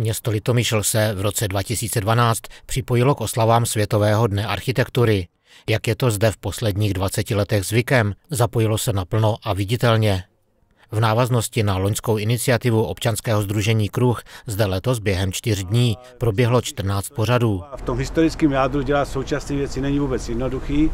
Město Litomyšl se v roce 2012 připojilo k oslavám Světového dne architektury. Jak je to zde v posledních 20 letech zvykem, zapojilo se naplno a viditelně. V návaznosti na loňskou iniciativu občanského združení Kruh zde letos během čtyř dní proběhlo 14 pořadů. V tom historickém jádru dělat současné věci není vůbec jednoduchý,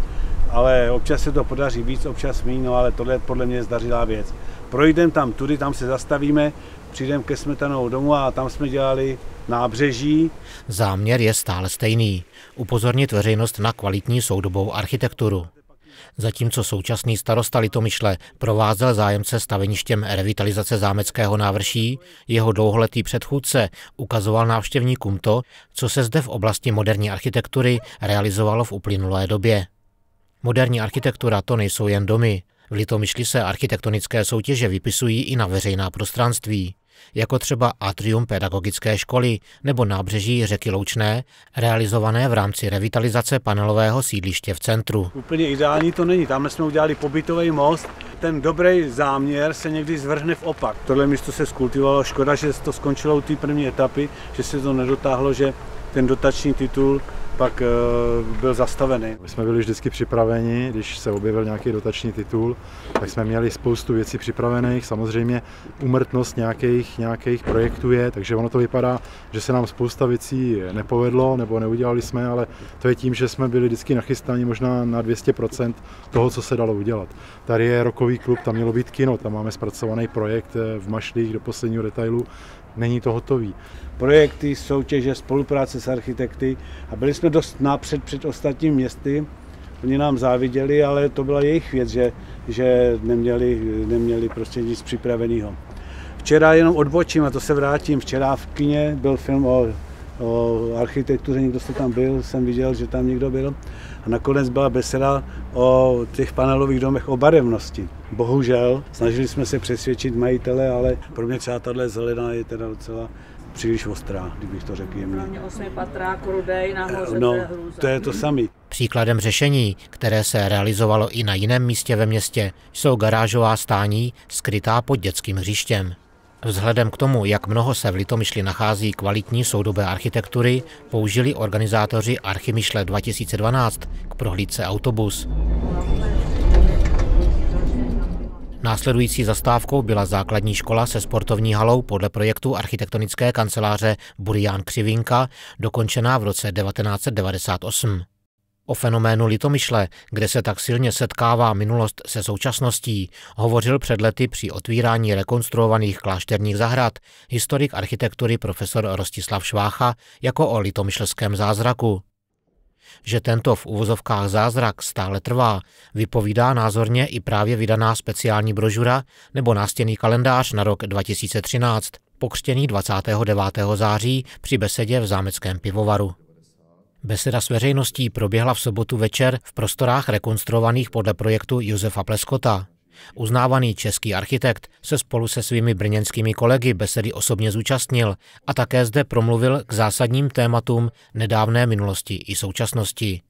ale občas se to podaří víc, občas méně, no ale tohle podle mě zdařilá věc. Projdeme tam tudy, tam se zastavíme, přijdeme ke Smetanou domu a tam jsme dělali nábřeží. Záměr je stále stejný. Upozornit veřejnost na kvalitní soudobou architekturu. Zatímco současný starosta Litomyšle provázel zájemce staveništěm revitalizace zámeckého návrší, jeho dlouholetý předchůdce ukazoval návštěvníkům to, co se zde v oblasti moderní architektury realizovalo v uplynulé době. Moderní architektura to nejsou jen domy. V Litomyšli se architektonické soutěže vypisují i na veřejná prostranství jako třeba atrium pedagogické školy nebo nábřeží řeky Loučné, realizované v rámci revitalizace panelového sídliště v centru. Úplně ideální to není, tam jsme udělali pobytový most, ten dobrý záměr se někdy zvrhne v opak. Tohle místo se skultivovalo, škoda, že to skončilo u té první etapy, že se to nedotáhlo, že ten dotační titul pak eh, byl zastavený. My jsme byli vždycky připraveni, když se objevil nějaký dotační titul, tak jsme měli spoustu věcí připravených. Samozřejmě umrtnost nějakých, nějakých projektů je, takže ono to vypadá, že se nám spousta věcí nepovedlo nebo neudělali jsme, ale to je tím, že jsme byli vždycky nachystáni možná na 200% toho, co se dalo udělat. Tady je rokový klub, tam mělo být kino, tam máme zpracovaný projekt eh, v Mašlích do posledního detailu, není to hotový. Projekty, soutěže, spolupráce s architekty a byli jsme dost napřed před ostatními městy. Oni nám záviděli, ale to byla jejich věc, že, že neměli, neměli prostě nic připraveného. Včera jenom odbočím a to se vrátím. Včera v kině byl film o, o architektuře, někdo jste tam byl, jsem viděl, že tam někdo byl. A nakonec byla beseda o těch panelových domech o barevnosti. Bohužel, snažili jsme se přesvědčit majitele, ale pro mě třeba tahle zelená je teda docela příliš ostrá, kdybych to řekl jemně. Hlavně osmi patrák, rudej, nahoře, no, to je hrůza. to je to samý. Příkladem řešení, které se realizovalo i na jiném místě ve městě, jsou garážová stání skrytá pod dětským hřištěm. Vzhledem k tomu, jak mnoho se v Litomyšli nachází kvalitní soudobé architektury, použili organizátoři Archimyšle 2012 k prohlídce autobus. Následující zastávkou byla základní škola se sportovní halou podle projektu architektonické kanceláře Burián Křivinka, dokončená v roce 1998. O fenoménu Litomyšle, kde se tak silně setkává minulost se současností, hovořil před lety při otvírání rekonstruovaných klášterních zahrad historik architektury profesor Rostislav Švácha jako o litomyšlském zázraku. Že tento v uvozovkách zázrak stále trvá, vypovídá názorně i právě vydaná speciální brožura nebo nástěný kalendář na rok 2013, pokřtěný 29. září při besedě v zámeckém pivovaru. Beseda s veřejností proběhla v sobotu večer v prostorách rekonstruovaných podle projektu Josefa Pleskota. Uznávaný český architekt se spolu se svými brněnskými kolegy besedy osobně zúčastnil a také zde promluvil k zásadním tématům nedávné minulosti i současnosti.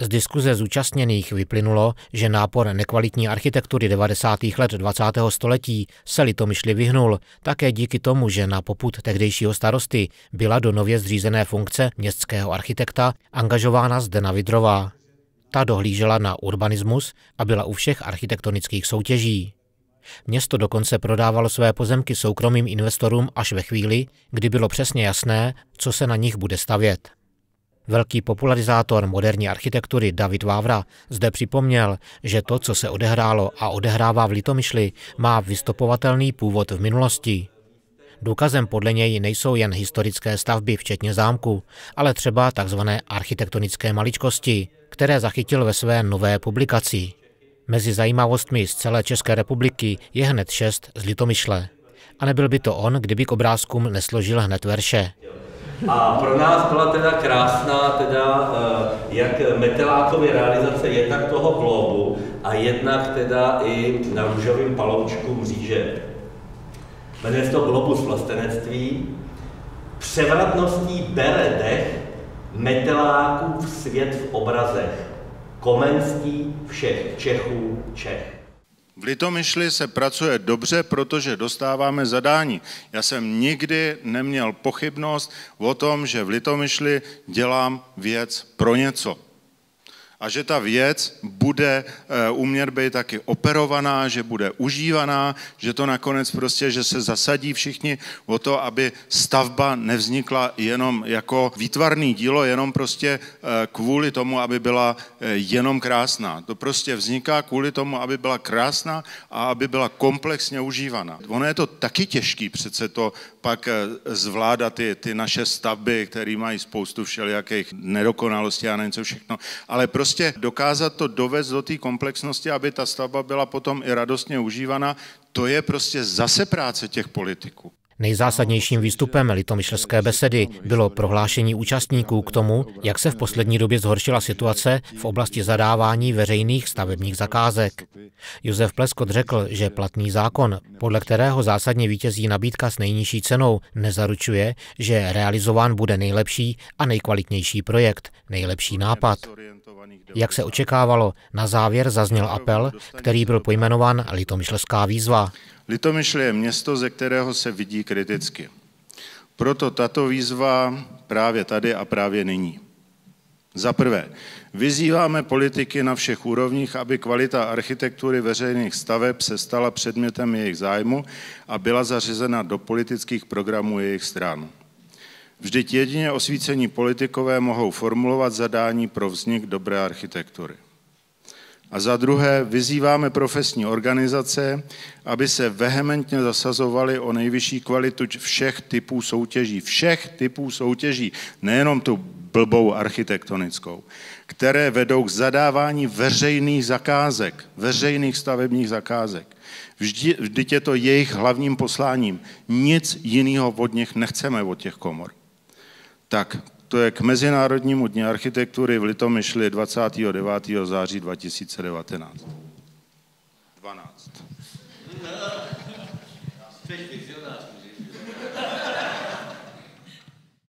Z diskuze zúčastněných vyplynulo, že nápor nekvalitní architektury 90. let 20. století se litomyšli vyhnul, také díky tomu, že na poput tehdejšího starosty byla do nově zřízené funkce městského architekta angažována Zdena Vidrová. Ta dohlížela na urbanismus a byla u všech architektonických soutěží. Město dokonce prodávalo své pozemky soukromým investorům až ve chvíli, kdy bylo přesně jasné, co se na nich bude stavět. Velký popularizátor moderní architektury David Vávra zde připomněl, že to, co se odehrálo a odehrává v Litomyšli, má vystopovatelný původ v minulosti. Důkazem podle něj nejsou jen historické stavby, včetně zámku, ale třeba tzv. architektonické maličkosti, které zachytil ve své nové publikaci. Mezi zajímavostmi z celé České republiky je hned šest z Litomyšle. A nebyl by to on, kdyby k obrázkům nesložil hned verše. A pro nás byla teda krásná teda eh, jak metelákově realizace jednak toho globu a jednak teda i na růžovým paloučku mříže. Jmenuje se to Globus vlastenectví. Převratností bere dech meteláků svět v obrazech. Komenství všech Čechů Čech. V Litomyšli se pracuje dobře, protože dostáváme zadání. Já jsem nikdy neměl pochybnost o tom, že v Litomyšli dělám věc pro něco a že ta věc bude eh, umět být taky operovaná, že bude užívaná, že to nakonec prostě, že se zasadí všichni o to, aby stavba nevznikla jenom jako výtvarný dílo, jenom prostě eh, kvůli tomu, aby byla eh, jenom krásná. To prostě vzniká kvůli tomu, aby byla krásná a aby byla komplexně užívaná. Ono je to taky těžký přece to pak zvládat ty, ty naše stavby, které mají spoustu všelijakých nedokonalostí a něco všechno, ale prostě prostě dokázat to dovést do té komplexnosti, aby ta stavba byla potom i radostně užívaná, to je prostě zase práce těch politiků. Nejzásadnějším výstupem litomyšlské besedy bylo prohlášení účastníků k tomu, jak se v poslední době zhoršila situace v oblasti zadávání veřejných stavebních zakázek. Josef Pleskot řekl, že platný zákon, podle kterého zásadně vítězí nabídka s nejnižší cenou, nezaručuje, že realizován bude nejlepší a nejkvalitnější projekt, nejlepší nápad. Jak se očekávalo, na závěr zazněl apel, který byl pojmenován Litomyšlská výzva. Litomyšl je město, ze kterého se vidí kriticky. Proto tato výzva právě tady a právě nyní. Za prvé, vyzýváme politiky na všech úrovních, aby kvalita architektury veřejných staveb se stala předmětem jejich zájmu a byla zařazena do politických programů jejich stran. Vždyť jedině osvícení politikové mohou formulovat zadání pro vznik dobré architektury. A za druhé vyzýváme profesní organizace, aby se vehementně zasazovali o nejvyšší kvalitu všech typů soutěží. Všech typů soutěží, nejenom tu blbou architektonickou, které vedou k zadávání veřejných zakázek, veřejných stavebních zakázek. Vždy, vždyť je to jejich hlavním posláním. Nic jiného od nich nechceme, od těch komor. Tak to je k Mezinárodnímu dní architektury v Litomyšli 29. září 2019. 12.